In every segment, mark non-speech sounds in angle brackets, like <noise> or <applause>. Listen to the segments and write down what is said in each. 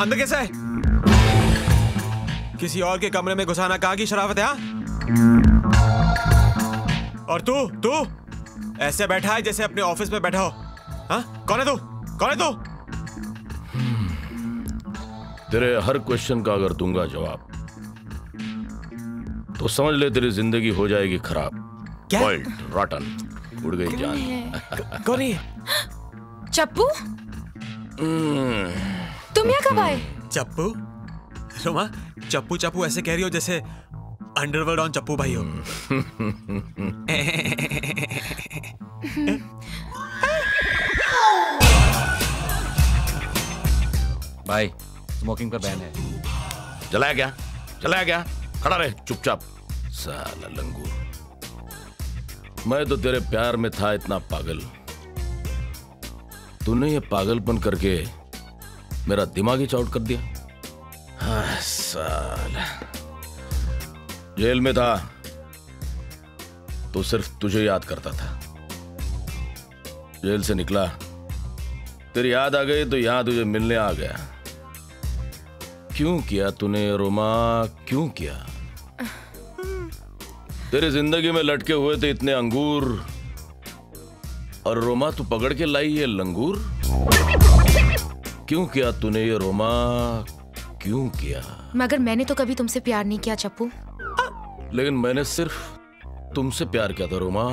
अंदर कैसे है? किसी और के कमरे में घुसाना कहा की शराफत है हाँ? और तू तू? ऐसे बैठा है जैसे अपने ऑफ़िस में बैठा हो। हाँ? कौन है तू? कौन है तू? तेरे हर क्वेश्चन का अगर दूँगा जवाब तो समझ ले तेरी ज़िंदगी हो जाएगी खराब। क्या? रॉटन उड़ गई जान। कौन है चप्पू? तुम यहाँ कब आए? चप्पू। रोमा चप्पू चप्पू ऐसे कह रही हो जैसे अंडरवर्ल्ड ऑन चप्पू भाई हो। भाई स्मोकिंग पर बैन है। चलाया गया चलाया गया। खड़ा रहे चुपचाप। साला लंगूर। मैं तो तेरे प्यार में था इतना पागल। तूने ये पागलपन करके मेरा दिमाग ही चौट कर दिया। हाँ, साला। जेल में था तो सिर्फ़ तुझे याद करता था। जेल से निकला तेरी याद आ गई तो यहाँ तुझे मिलने आ गया। क्यों किया तूने रोमा? क्यों किया? तेरी ज़िंदगी में लटके हुए थे इतने अंगूर और रोमा तू पकड़ के लाई ये लंगूर? क्यों किया तूने ये रोमा? क्यों किया? मगर मैंने तो कभी तुमसे प्यार नहीं किया चप्पू। लेकिन मैंने सिर्फ़ तुमसे प्यार किया था रोमा।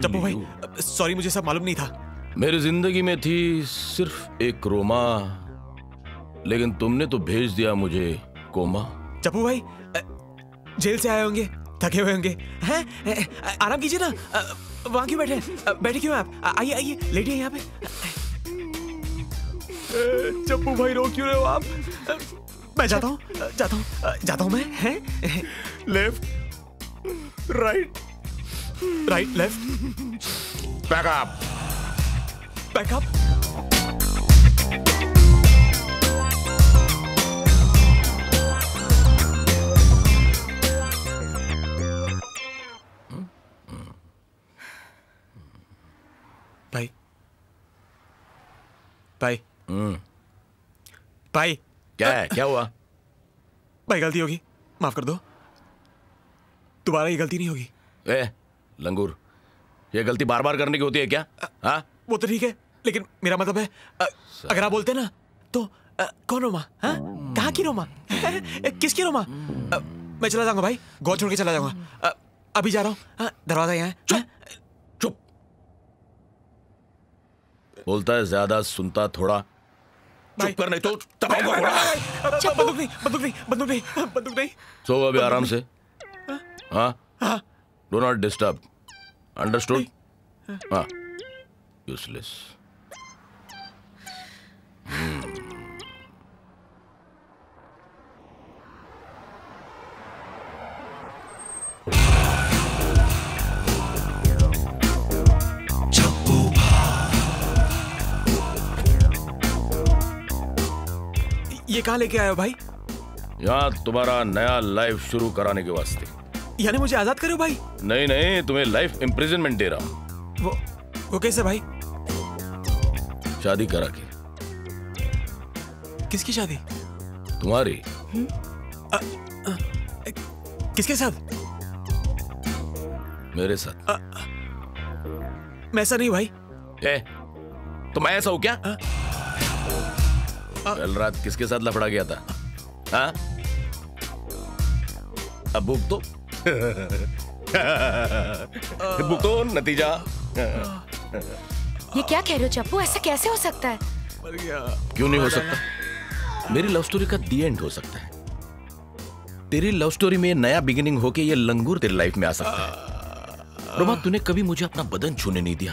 चप्पू भाई सॉरी मुझे सब मालूम नहीं था। मेरी ज़िंदगी में थी सिर्फ़ एक रोमा। लेकिन तुमने तो भेज दिया मुझे कोमा। चप्पू भाई जेल से आए होंगे थके हुए होंगे। हैं? आराम कीजिए ना। वहाँ क्यों बैठे बैठे क्यों आप? आइए आइए लेटिए यहाँ पे। अ, चप्पू भाई रो क्यों रहे हो आप? मैं जाता हूँ जाता हूँ जाता हूँ मैं हैं? Left right right left backup backup भाई। भाई। भाई क्या है? क्या हुआ? भाई गलती होगी। माफ़ कर दो। दोबारा ये गलती नहीं होगी। ए लंगूर ये गलती बार बार करने की होती है क्या? हाँ? वो तो ठीक है लेकिन मेरा मतलब है अ, अगर आप बोलते ना तो अ, कौन रोमा? हाँ? कहाँ की रोमा? <laughs> किसकी रोमा? अ, मैं चला जाऊँगा भाई गोद छोड़ के चला जाऊँगा। अभी जा रहा हूँ। हाँ, दरवाज़ा यहाँ हाँ? चुप। बोलता है ज़्यादा सुनता थोड़ा। चुप कर नहीं तो दबाऊँगा घोड़ा। बंदूक नहीं बंदूक नहीं बंदूक नहीं बंदूक नहीं। सो अभी आराम से। हाँ? डो नॉट डिस्टर्ब अंडरस्टूड हाँ। यूजलेस ये कहाँ लेके आए हो भाई? यहाँ तुम्हारा नया लाइफ शुरू कराने के वास्ते। यानी मुझे आज़ाद करो भाई। नहीं नहीं तुम्हें लाइफ इम्प्रिजनमेंट दे रहा हूँ। वो वो कैसे भाई? शादी करा के। किसकी शादी? तुम्हारी। किसके साथ? मेरे साथ। आ, मैं ऐसा नहीं भाई। ए, तो मैं ऐसा हूँ क्या? कल रात किसके साथ लफड़ा गया था? हाँ? अब भूख तो <laughs> भूख तो नतीजा। ये क्या कह रहे हो चप्पू? ऐसा कैसे हो सकता है? क्यों नहीं हो सकता? मेरी लव स्टोरी का दी एंड हो सकता है। तेरी लव स्टोरी में नया बिगिनिंग होके ये लंगूर तेरी लाइफ में आ सकता है। रोमा तूने कभी मुझे अपना बदन छूने नहीं दिया।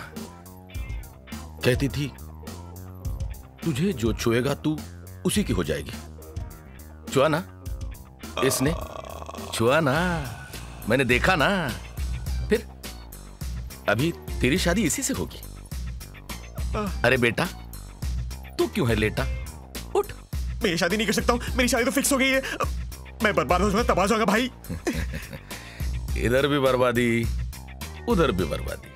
कहती थी तुझे जो छुएगा तू उसी की हो जाएगी। छुआ ना? इसने? छुआ ना? मैंने देखा ना? फिर? अभी तेरी शादी इसी से होगी। अरे बेटा तू क्यों है लेटा? उठ। मैं ये शादी नहीं कर सकता हूँ। मेरी शादी तो फिक्स हो गई है। मैं बर्बाद हो जाऊँगा तबाह हो जाऊँगा भाई। <laughs> इधर भी बर्बादी उधर भी बर्बादी।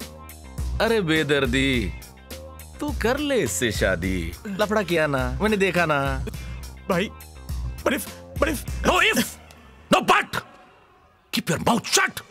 अरे बेदर्दी। तू कर ले इससे शादी। लफड़ा किया ना मैंने देखा ना। भाई परिफ, परिफ, no if, no but keep your mouth shut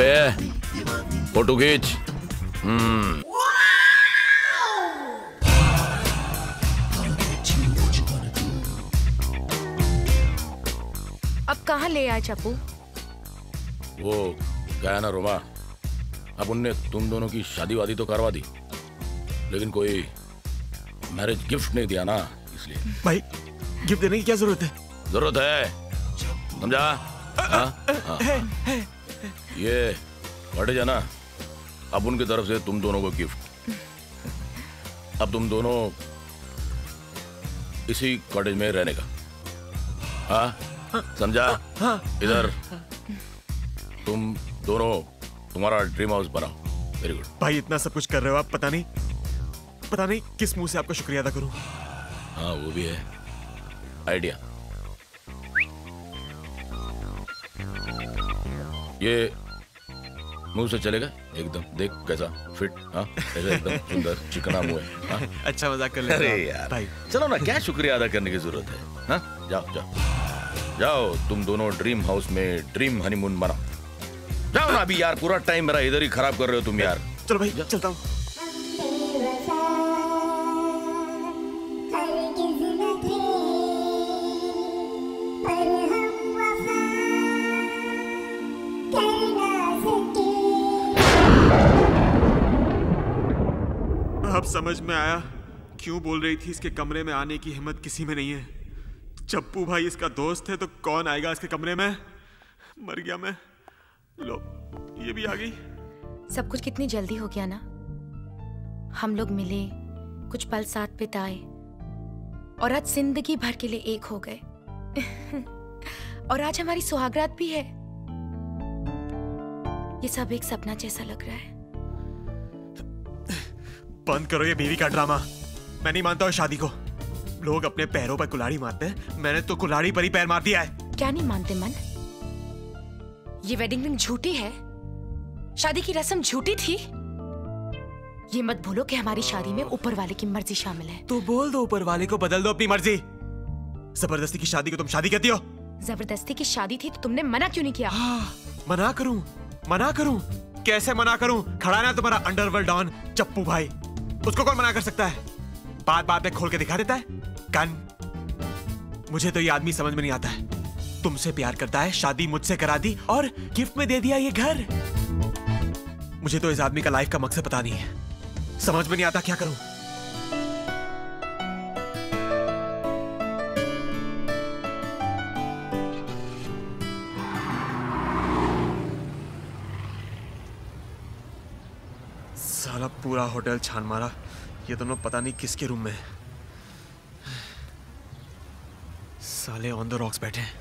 bay. Photo खींच। अब कहा ले आए चप्पू वो क्या है ना रोमा। अब उनने तुम दोनों की शादी वादी तो करवा दी। लेकिन कोई मैरिज गिफ्ट नहीं दिया ना इसलिए। भाई गिफ्ट देने की क्या ज़रूरत है? ज़रूरत है। समझा? हाँ? हाँ। ये कॉटेज है ना अब उनकी तरफ़ से तुम दोनों को गिफ्ट अब तुम दोनों इसी कॉटेज में रहने का। हाँ समझा? इधर तुम दोनों तुम्हारा ड्रीम हाउस बनाओ। वेरी गुड भाई इतना सब कुछ कर रहे हो आप पता नहीं? पता नहीं किस मुँह से आपका शुक्रिया अदा करूँ? हाँ वो भी है। आइडिया ये मुँह से चलेगा? एकदम देख कैसा फिट हाँ ऐसा एकदम सुंदर चिकना मुँह है हाँ? अच्छा मज़ाक कर अरे यार भाई। चलो ना क्या शुक्रिया अदा करने की ज़रूरत है हाँ? जाओ जाओ। जाओ तुम दोनों ड्रीम हाउस में ड्रीम हनीमून मनाओ जाओ ना अभी यार पूरा टाइम मेरा इधर ही खराब कर रहे हो तुम यार। चलो भाई चलता हूँ। समझ में आया? क्यों बोल रही थी इसके कमरे में आने की हिम्मत किसी में नहीं है? चप्पू भाई इसका दोस्त है तो कौन आएगा इसके कमरे में? मर गया मैं। लो, ये भी आ गई। सब कुछ कितनी जल्दी हो गया ना? हम लोग मिले, कुछ पल साथ बिताए, और आज ज़िंदगी भर के लिए एक हो गए। और आज हमारी सुहागरात भी है। ये सब एक सपना जैसा लग रहा है। बंद करो ये बीवी का ड्रामा। मैं नहीं मानता हूँ शादी को। लोग अपने पैरों पर कुल्हाड़ी मारते हैं। मैंने तो कुल्हाड़ी पर ही पैर मार दिया है। क्या नहीं मानते मन? ये वेडिंग रिंग झूठी है। शादी की रस्म झूठी थी। ये मत भूलो कि हमारी शादी में ऊपर वाले की मर्ज़ी शामिल है। तो बोल दो ऊपर वाले को बदल दो अपनी मर्ज़ी। ज़बरदस्ती की शादी को तुम शादी कहती हो। ज़बरदस्ती की शादी थी तो तुमने मना क्यों नहीं किया? हाँ, मना करूँ मना करूँ। कैसे मना करूँ? खड़ा ना तुम्हारा अंडरवर्ल्ड डॉन चप्पू भाई। उसको कौन मना कर सकता है? बात बात में खोल के दिखा देता है? कन, मुझे तो ये आदमी समझ में नहीं आता है। तुमसे प्यार करता है, शादी मुझसे करा दी और गिफ्ट में दे दिया ये घर। मुझे तो इस आदमी का लाइफ का मकसद पता नहीं है। समझ में नहीं आता क्या करूँ? पूरा होटल छान मारा ये दोनों पता नहीं किसके रूम में साले ऑन द रॉक्स बैठे हैं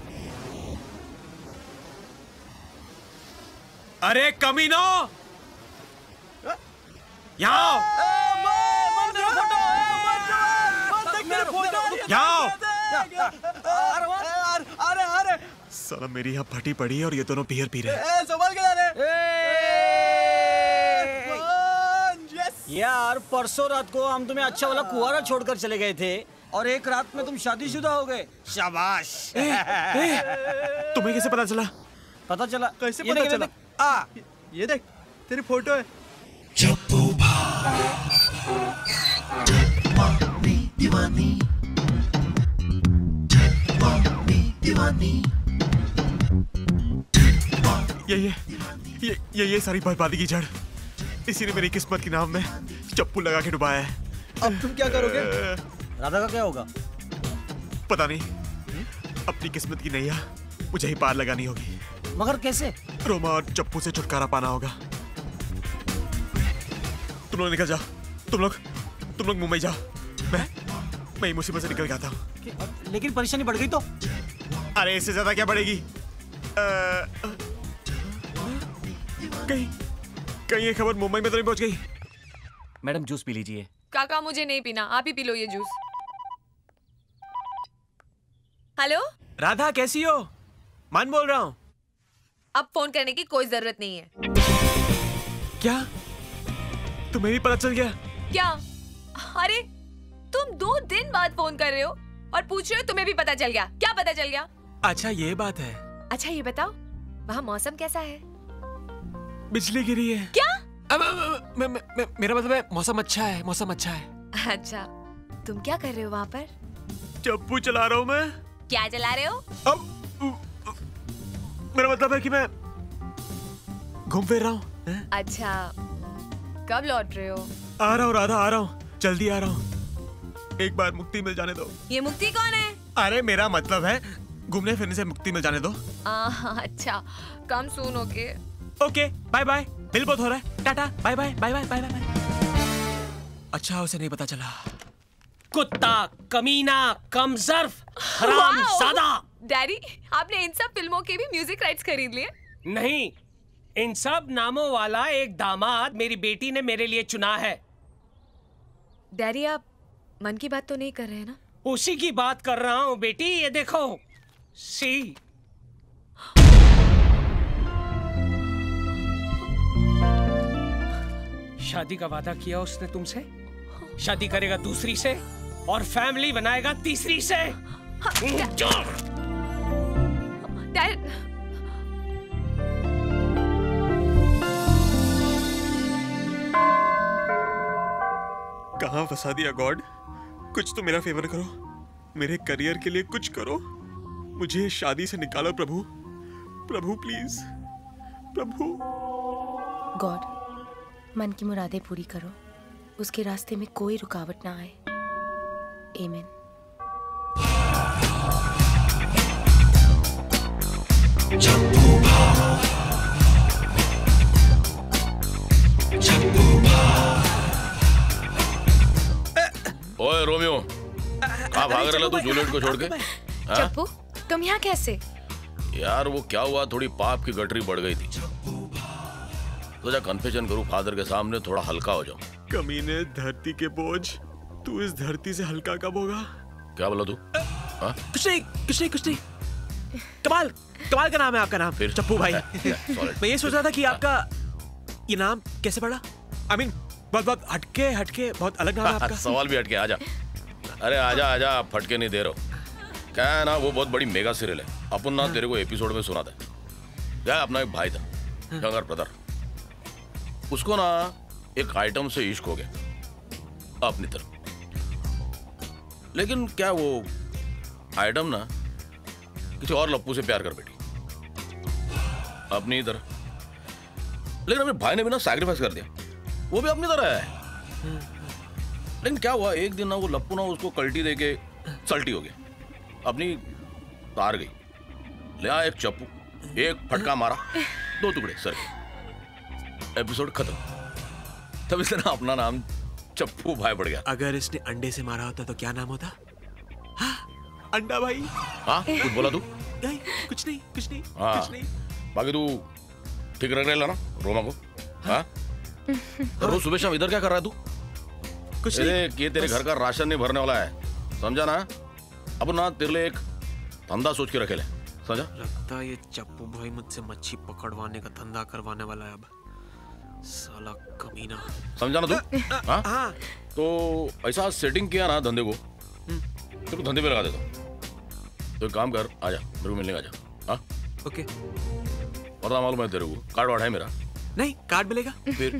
अरे कमीनो यहाँ साला मेरी यहाँ फटी पड़ी है और ये दोनों बियर पी रहे हैं संभाल के जाने यार परसों रात को हम तुम्हें अच्छा वाला कुआरा छोड़कर चले गए थे और एक रात में तुम शादीशुदा हो गए। शाबाश। ए, ए, तुम्हें कैसे पता चला? पता चला? कैसे पता चला? देख। आ। ये देख तेरी फ़ोटो है। ये ये ये ये ये सारी बर्बादी की जड़। इसी ने मेरी किस्मत के नाम में चप्पू लगा के डुबाया है। अब तुम क्या करोगे? राधा का क्या होगा? पता नहीं। अपनी किस्मत की नैया मुझे ही पार लगानी होगी। मगर कैसे? रोमा और चप्पू से छुटकारा पाना होगा। तुम लोग निकल जाओ। तुम लोग तुम लोग मुंबई जाओ। मैं मैं मुसीबत से निकल आता हूँ। लेकिन परेशानी बढ़ गई तो? अरे इससे ज़्यादा क्या बढ़ेगी? अ, कहीं कहीं ये खबर मुंबई में तो नहीं पहुँच गई। मैडम जूस पी लीजिए। काका मुझे नहीं पीना। आप ही पी लो ये जूस। हेलो? राधा कैसी हो? मान बोल रहा हूँ। अब फ़ोन करने की कोई ज़रूरत नहीं है। क्या? तुम्हें भी पता चल गया? क्या? अरे तुम दो दिन बाद फ़ोन कर रहे हो और पूछ रहे हो तुम्हें भी पता चल गया। क्या पता चल गया? अच्छा ये बात है। अच्छा ये बताओ वहाँ मौसम कैसा है? बिजली गिरी है। क्या? अब, अब, अब, मैं- मैं- मैं- मेरा मतलब है मौसम अच्छा है मौसम अच्छा है। अच्छा तुम क्या कर रहे हो वहाँ पर? चप्पू चला रहा हूँ मैं। क्या चला रहे हो? अब मेरा मतलब है कि मैं घूम फिर रहा हूँ अच्छा कब लौट रहे हो? आ रहा हूँ राधा आ रहा हूँ जल्दी आ रहा हूँ। एक बार मुक्ति मिल जाने दो। ये मुक्ति कौन है? अरे मेरा मतलब है घूमने फिरने से मुक्ति मिल जाने दो। आ, अच्छा कम सुन ओके बाय बाय बिल बहुत हो रहा है। Tata bye bye bye bye bye bye अच्छा उसे नहीं पता चला। कुत्ता कमीना कमजर्फ हराम ज़्यादा डैडी आपने इन सब फ़िल्मों के भी म्यूज़िक राइट्स खरीद लिए? नहीं इन सब नामों वाला एक दामाद मेरी बेटी ने मेरे लिए चुना है। डैडी आप मन की बात तो नहीं कर रहे हैं ना? उसी की बात कर रहा हूँ बेटी ये देखो। सी शादी का वादा किया उसने तुमसे? शादी करेगा दूसरी से और फैमिली बनाएगा तीसरी से। डैड! कहाँ फंसा दिया गॉड? कुछ तो मेरा फेवर करो। मेरे करियर के लिए कुछ करो। मुझे शादी से निकालो प्रभु। प्रभु प्लीज़ प्रभु। गॉड मन की मुरादें पूरी करो। उसके रास्ते में कोई रुकावट ना आए। एमेन ओए रोमियो कहाँ भाग रहा तू जूलियट को छोड़ के? हाँ? चप्पू तुम यहाँ कैसे? यार वो क्या हुआ? थोड़ी पाप की गटरी बढ़ गई थी। सोचा कन्फेशन करूँ फादर के सामने थोड़ा हल्का हो जाऊँ। कमीने धरती के बोझ तू इस धरती से हल्का कब होगा? क्या बोला तू? हाँ? कुछ नहीं कुछ नहीं कुछ नहीं। कमाल कमाल का नाम है आपका नाम फिर? चप्पू भाई। <laughs> मैं ये सोच रहा था कि आपका ये नाम कैसे पड़ा? आई मीन बहुत बहुत हटके हटके बहुत अलग नाम है आपका। <laughs> सवाल भी हटके आजा। अरे आजा आजा फटके नहीं दे रहा क्या है ना वो बहुत बड़ी मेगा सीरियल है। अपन ना तेरे को एपिसोड में सुना था। क्या अपना एक भाई था यंगर ब्रदर उसको ना एक आइटम से इश्क हो गया अपनी तरफ़। लेकिन क्या वो आइटम ना किसी और लप्पू से प्यार कर बैठी? अपनी तरह लेकिन अपने भाई ने भी ना सैक्रिफाइस कर दिया। वो भी अपनी तरह है। लेकिन क्या हुआ, एक दिन ना वो लप्पू ना उसको कल्टी दे के सल्टी हो गया। अपनी तार गई। ले एक चप्पू, एक फटका मारा, दो टुकड़े, सर। एपिसोड खत्म। तब इसने ना अपना नाम चप्पू भाई पड़ गया। अगर इसने अंडे से मारा होता तो क्या नाम होता? हाँ, अंडा भाई। हाँ कुछ बोला तू? नहीं कुछ नहीं कुछ नहीं हाँ। कुछ नहीं। बाकी तू ठीक रख रहा ना रोमा को। हाँ। तो रोज सुबह शाम इधर क्या कर रहा है तू? कुछ नहीं। ये तेरे घर का राशन नहीं भरने वाला है। समझा ना? अब ना तेरे लिए एक धंधा सोच के रखे ले। समझा? लगता है ये चप्पू भाई मुझसे मच्छी पकड़वाने का धंधा करवाने वाला है अब। साला कमीना। समझा ना तू हाँ? हाँ। तो ऐसा सेटिंग किया ना धंधे को तेरे को धंधे पे लगा देता तो एक काम कर आजा मेरे को मिलने का आजा हाँ? ओके। पता मालूम है तेरे को कार्ड वार्ड है मेरा। नहीं कार्ड मिलेगा? फिर?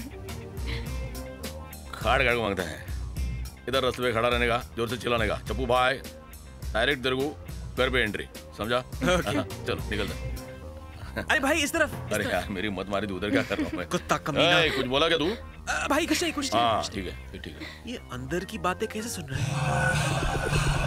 कार्ड कार्ड को माँगता है। इधर रास्ते पे खड़ा रहने का ज़ोर से चिल्लाने का। चप्पू भाई डायरेक्ट तेरे को घर पे एंट्री समझा? हाँ, चलो निकल जा <laughs> अरे भाई इस तरफ़ इस अरे तरफ़। यार मेरी मत मारी उधर क्या कर रहा हूँ कुत्ता कमीना। कुछ बोला क्या तू? भाई कुछ नहीं कुछ हाँ कुछ ठीक है ठीक है। ये अंदर की बातें कैसे सुन रहे है?